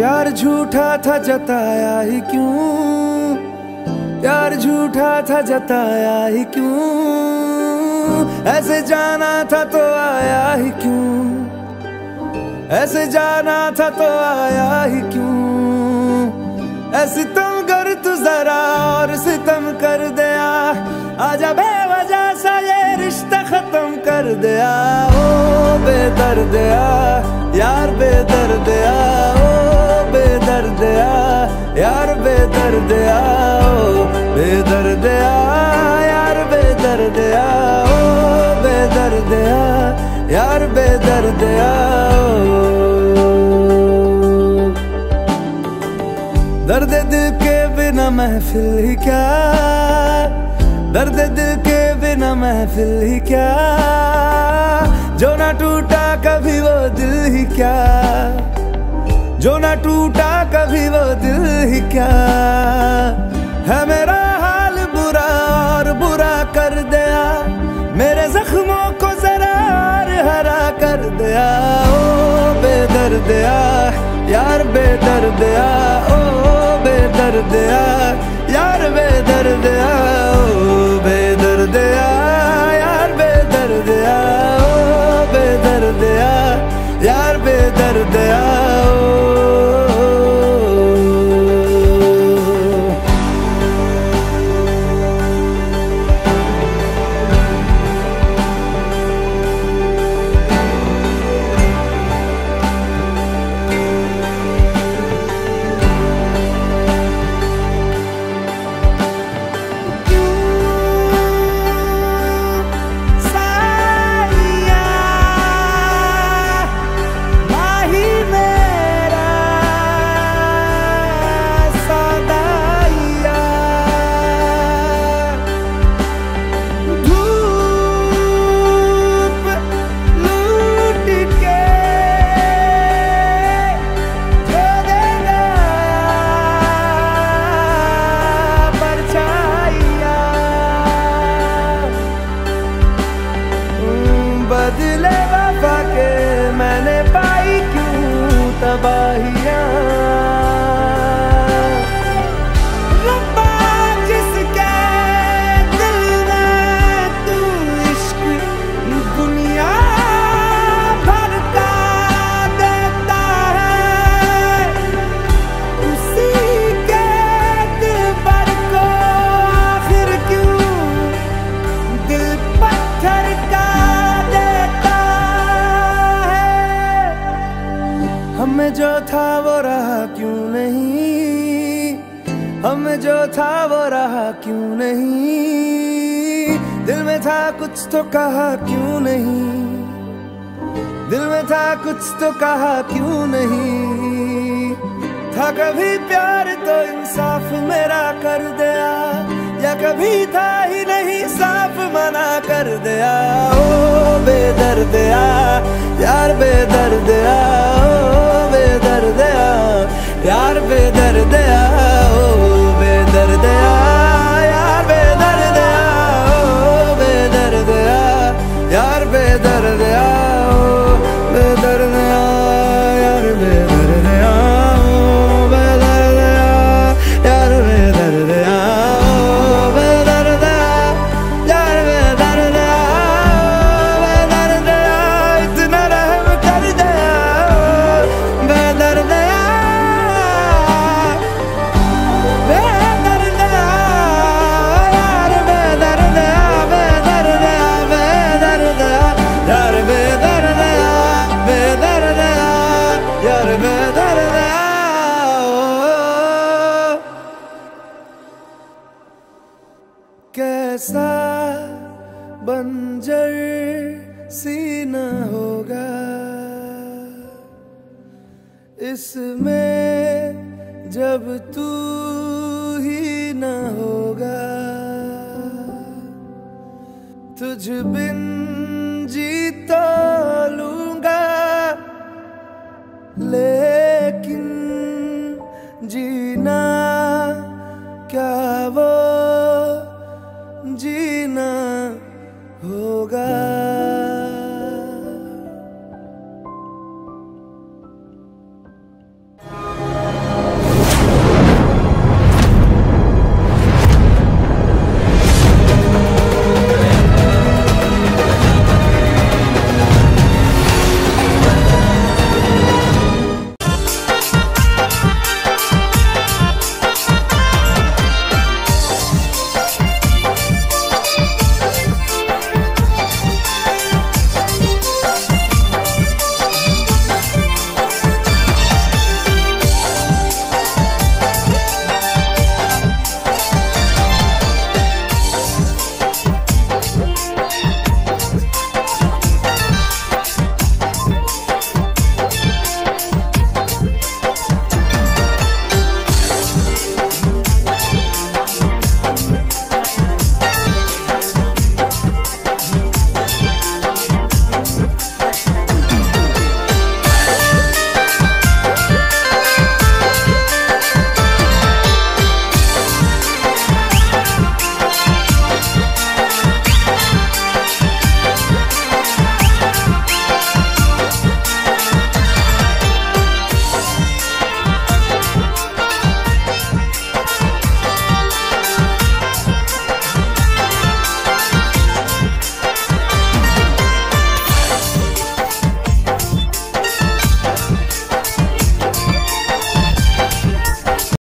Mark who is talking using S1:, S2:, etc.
S1: प्यार झूठा था जताया ही क्यों? प्यार झूठा था जताया ही क्यों? ऐसे जाना था तो आया ही क्यों? ऐसे जाना था तो आया ही क्यों? ऐसे तुम कर तू जरा और सितम कर दिया। आजा बेवजह सा ये रिश्ता खत्म कर दिया। ओ बेदर्दिया यार बेदर्दिया ओ बेदर्दिया यार बेदर्दिया ओ बेदर्दिया यार बेदर्दिया दर्द दिल के बिना महफिल ही क्या? दर्द दिल के बिना महफिल ही क्या? जो ना टूटा कभी वो दिल ही क्या? जो ना टूटा कभी वो दिल ही क्या? है मेरा हाल बुरा और बुरा कर दिया। मेरे जख्मों को जरा हरा कर दिया। ओ बेदर्द यार बेदर्द ओ बेदर्दिया बदले वफा के मैंने पाई क्यों तबाहियाँ हमें जो था वो रहा क्यों नहीं? हमें जो था वो रहा क्यों नहीं? दिल में था कुछ तो कहा क्यों नहीं? दिल में था कुछ तो कहा क्यों नहीं? था कभी प्यार तो इंसाफ मेरा कर दिया, या कभी था ही नहीं साफ़ मना कर दिया। ओ बेदर्दिया यार बेदर्दिया ओ कैसा बंजर सीना होगा इसमें जब तू ही न होगा तुझ बिन जीना होगा।